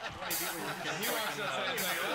He walks outside.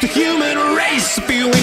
the human race. be.